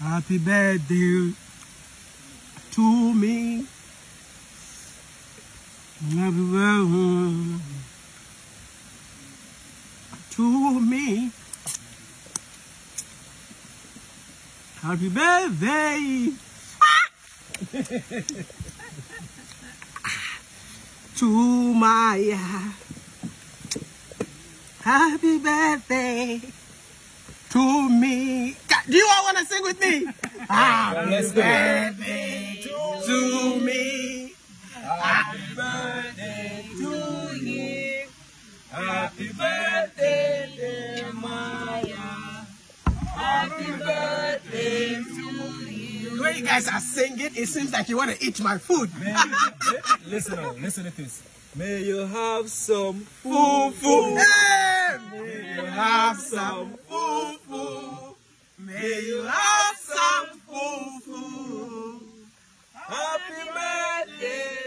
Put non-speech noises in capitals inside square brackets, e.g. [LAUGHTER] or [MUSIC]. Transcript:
Happy birthday to me. Happy birthday to me. Happy birthday to Maya. Happy birthday to me. Do you all want to sing with me? [LAUGHS] Ah, Happy birthday to me. Happy birthday to you. Happy birthday, dear Maya. Happy birthday to you. The way you guys are singing, it seems like you want to eat my food. [LAUGHS] listen, now, listen to this. May you have some Fufu. Hey! May you have some foo Happy birthday.